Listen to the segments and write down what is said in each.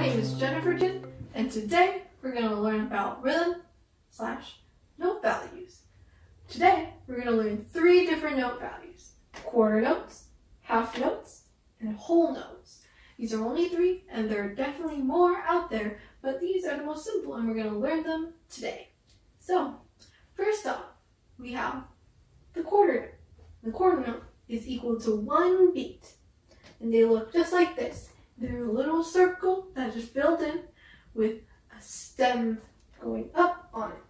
name is Jennifer Jin, and today we're going to learn about rhythm slash note values. Today we're going to learn three different note values, quarter notes, half notes, and whole notes. These are only three, and there are definitely more out there, but these are the most simple, and we're going to learn them today. So, first off, we have the quarter note. The quarter note is equal to one beat, and they look just like this. They're a little circle is filled in with a stem going up on it.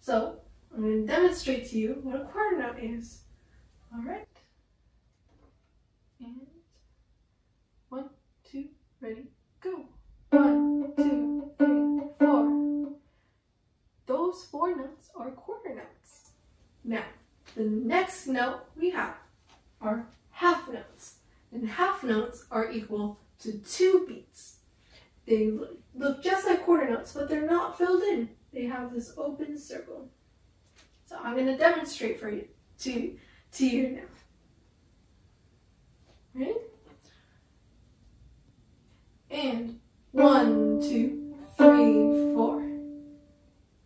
So I'm going to demonstrate to you what a quarter note is. All right. And one, two, ready, go. One, two, three, four. Those four notes are quarter notes. Now, the next note we have are half notes and half notes are equal to two beats. They look just like quarter notes, but they're not filled in. They have this open circle. So I'm going to demonstrate for you to, to you now. Ready? And one, two, three, four.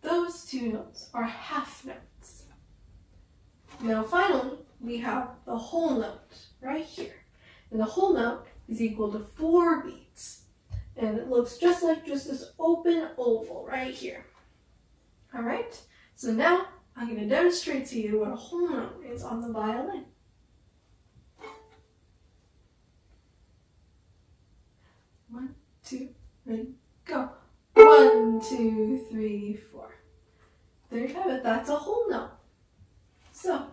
Those two notes are half notes. Now finally, we have the whole note right here. And the whole note is equal to four beats. And it looks just like just this open oval right here. All right, so now I'm going to demonstrate to you what a whole note is on the violin. One, two, three, go. One, two, three, four. There you have it. That's a whole note. So,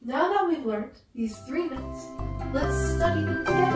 now that we've learned these three notes, let's study them together.